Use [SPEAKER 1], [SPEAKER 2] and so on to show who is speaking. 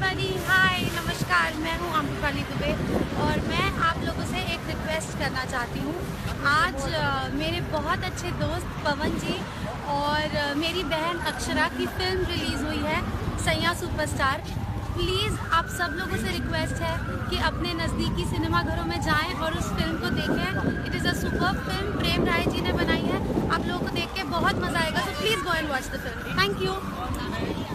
[SPEAKER 1] Everybody hi नमस्कार। मैं हूँ अमृपाली दुबे और मैं आप लोगों से एक रिक्वेस्ट करना चाहती हूँ। आज मेरे बहुत अच्छे दोस्त पवन जी और मेरी बहन अक्षरा की फ़िल्म रिलीज़ हुई है, सैया सुपरस्टार प्लीज़ आप सब लोगों से रिक्वेस्ट है कि अपने नज़दीकी सिनेमा घरों में जाएँ और उस फ़िल्म को देखें। It is a super film Prem Rai ji ने बनाई है। आप लोगों को देख के बहुत मज़ा आएगा। तो please go and watch the film thank you